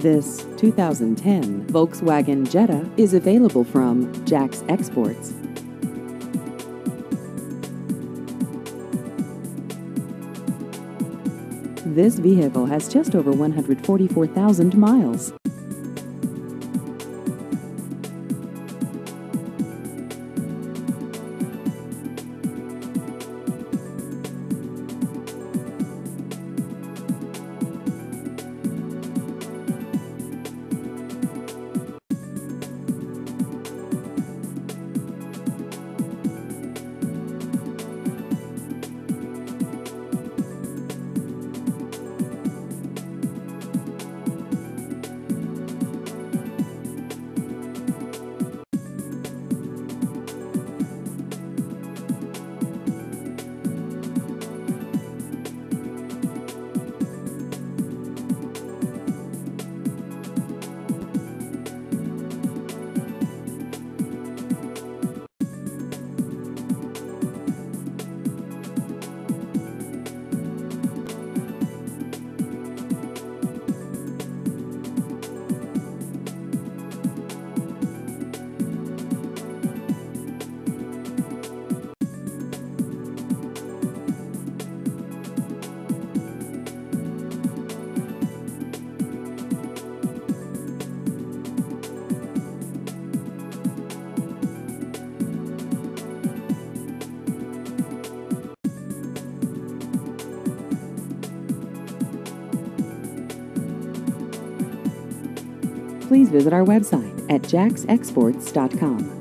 This 2010 Volkswagen Jetta is available from Jax Exports. This vehicle has just over 144,000 miles. Please visit our website at jaxexports.com.